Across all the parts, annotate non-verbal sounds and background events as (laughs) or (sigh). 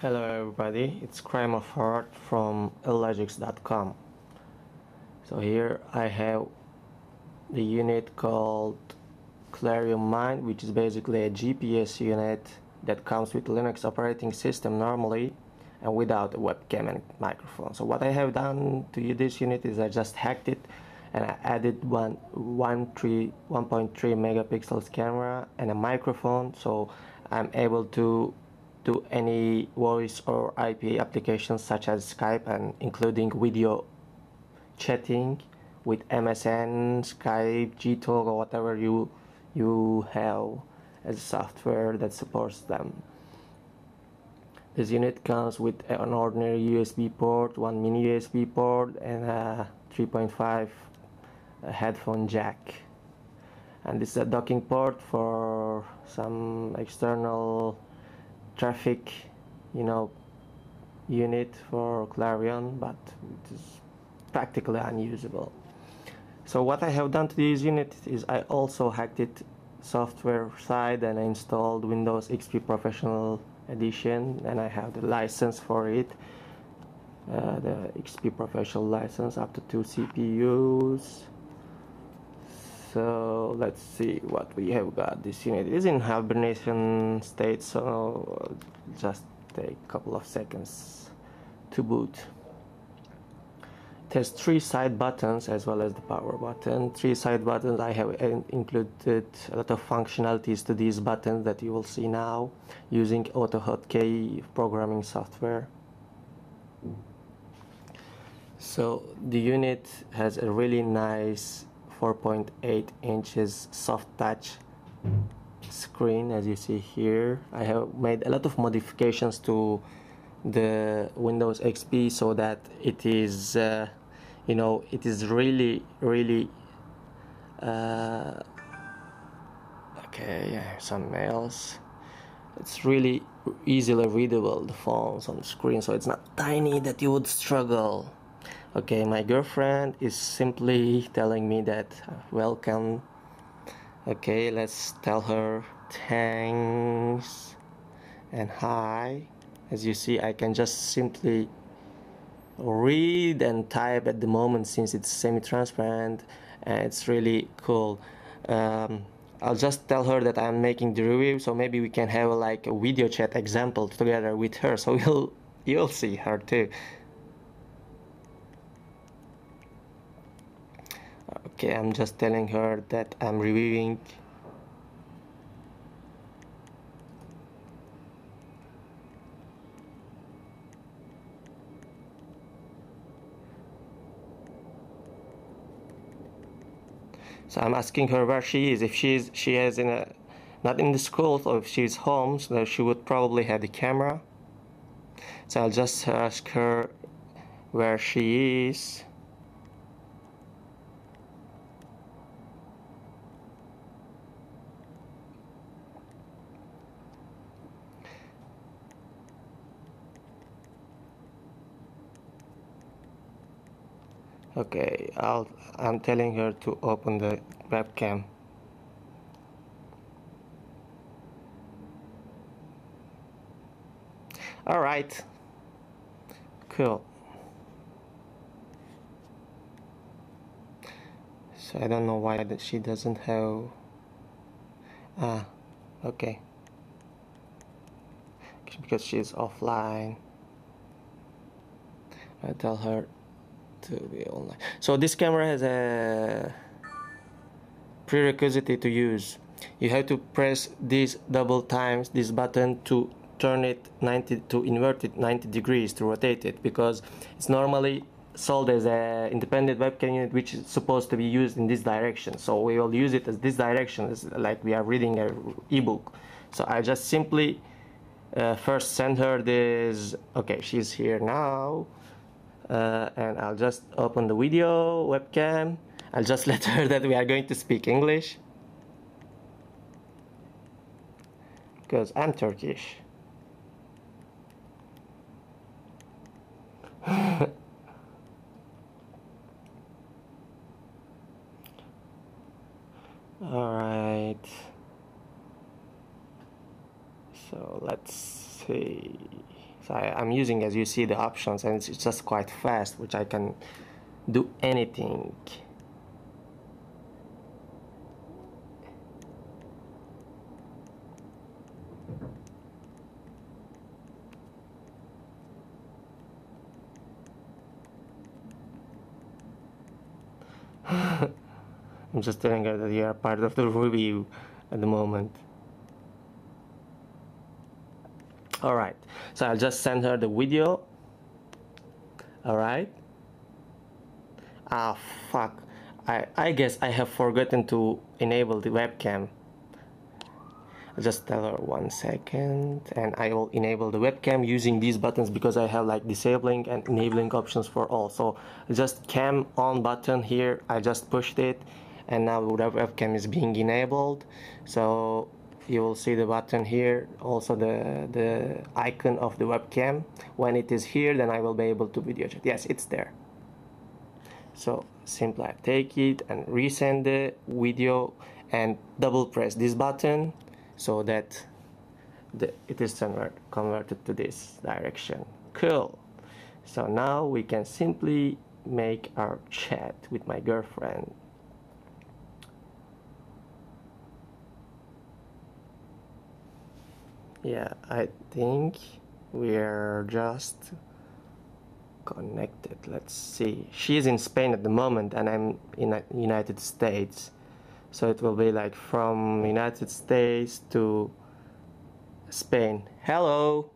Hello everybody, it's Crime of Heart from Ill-logix.com. So here I have the unit called Clarion Mind, which is basically a GPS unit that comes with Linux operating system normally and without a webcam and microphone. So what I have done to this unit is I just hacked it and I added one, one 1.3 megapixels camera and a microphone so I'm able to to any voice over IP applications such as Skype and including video chatting with MSN, Skype, Gtalk or whatever you you have as software that supports them. This unit comes with an ordinary USB port, one mini USB port and a 3.5 headphone jack and this is a docking port for some external traffic you know unit for Clarion but it is practically unusable. So what I have done to this unit is I also hacked it software side and I installed Windows XP Professional Edition and I have the license for it. Uh, the XP Professional license up to two CPUs so let's see what we have got. This unit is in hibernation state so just take a couple of seconds to boot. It has three side buttons as well as the power button. Three side buttons I have included a lot of functionalities to these buttons that you will see now using AutoHotkey programming software. So the unit has a really nice 4.8 inches soft touch screen as you see here. I have made a lot of modifications to the Windows XP so that it is uh, you know it is really really uh, okay some mails it's really easily readable the fonts on the screen so it's not tiny that you would struggle okay my girlfriend is simply telling me that uh, welcome. Okay let's tell her thanks and hi. As you see I can just simply read and type at the moment since it's semi-transparent and it's really cool. Um, I'll just tell her that I'm making the review so maybe we can have a, like a video chat example together with her so (laughs) you'll you'll see her too okay I'm just telling her that I'm reviewing. So I'm asking her where she is. If she's she is in a not in the school or if she's home so she would probably have the camera. So I'll just ask her where she is okay I'll, I'm telling her to open the webcam. Alright cool. So I don't know why that she doesn't have ah okay. Because she's offline. I tell her to be online. So this camera has a prerequisite to use. You have to press this double times this button to turn it 90 to invert it 90 degrees to rotate it because it's normally sold as a independent webcam unit which is supposed to be used in this direction. So we will use it as this direction as like we are reading a ebook. So I just simply uh, first send her this. Okay she's here now uh, and I'll just open the video webcam. I'll just (laughs) let her that we are going to speak English. Because I'm Turkish. (laughs) Alright so let's see So I, I'm using, as you see, the options, and it's just quite fast, which I can do anything. (laughs) I'm just telling her that you are part of the review at the moment. Alright, so I'll just send her the video. Alright. Ah, fuck. I, I guess I have forgotten to enable the webcam. I'll just tell her one second and I will enable the webcam using these buttons because I have like disabling and enabling options for all. So just cam on button here, I just pushed it and now the webcam is being enabled so you will see the button here also the the icon of the webcam. When it is here then I will be able to video chat. Yes it's there. So simply I take it and resend the video and double press this button so that the, it is convert, converted to this direction. Cool. So now we can simply make our chat with my girlfriend yeah I think we're just connected. Let's see. She is in Spain at the moment and I'm in United States. So it will be like from United States to Spain. Hello.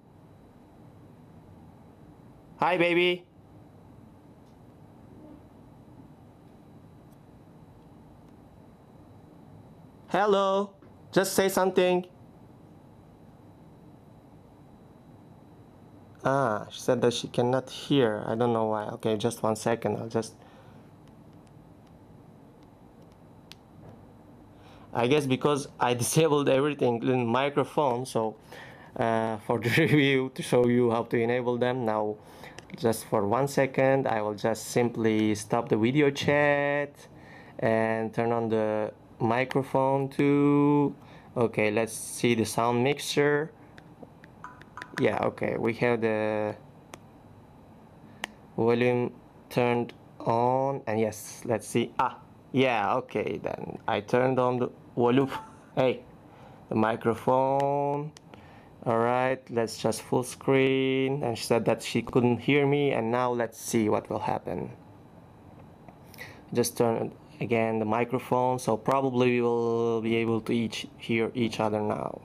Hi baby. Hello. Just say something Ah, she said that she cannot hear. I don't know why. Okay, just one second. I'll just... I guess because I (laughs) disabled everything in microphone, so uh, for (laughs) the review to show you how to enable them now just for one second I will just simply stop the video chat and turn on the microphone too okay let's see the sound mixer yeah okay. We have the volume turned on and yes let's see. Ah yeah okay then. I turned on the volume. (laughs) Hey the microphone. Alright let's just full screen. And she said that she couldn't hear me and now let's see what will happen. Just turn again the microphone so probably we will be able to each hear each other now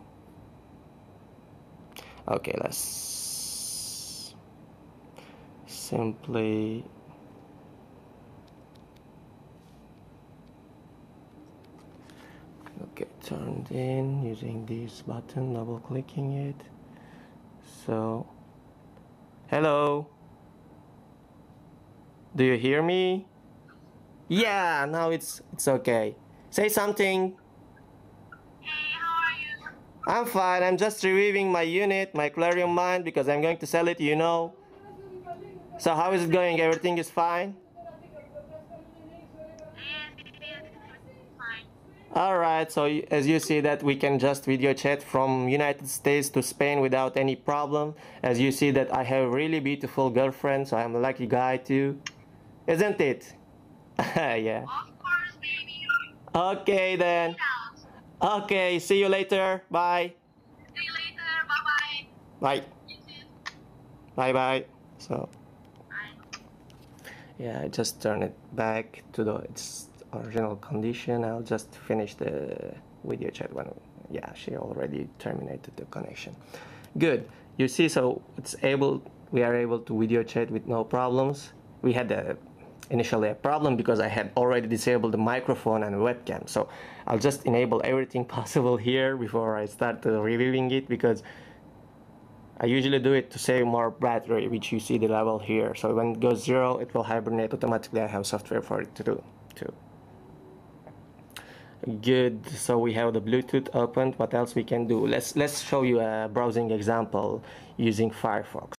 okay let's simply okay turned in using this button double clicking it. So hello. Do you hear me? Yeah now it's it's okay. Say something I'm fine. I'm just reviewing my unit, my Clarion Mind, because I'm going to sell it, you know. So how is it going? Everything is fine? Alright, so as you see that we can just video chat from United States to Spain without any problem. As you see that I have a really beautiful girlfriend, so I'm a lucky guy too. Isn't it? (laughs) yeah. Okay then. Okay, see you later. Bye. See you later. Bye bye. Bye. Bye bye. So Bye. yeah, I just turn it back to the its original condition. I'll just finish the video chat when yeah, she already terminated the connection. Good. You see, so it's able we are able to video chat with no problems. We had a initially a problem because I had already disabled the microphone and webcam. So I'll just enable everything (laughs) possible here before I start reviewing it because I usually do it to save more battery, which you see the level here. So when it goes zero, it will hibernate automatically. I have software for it to do too. Good. So we have the Bluetooth opened. What else we can do? Let's let's show you a browsing example using Firefox.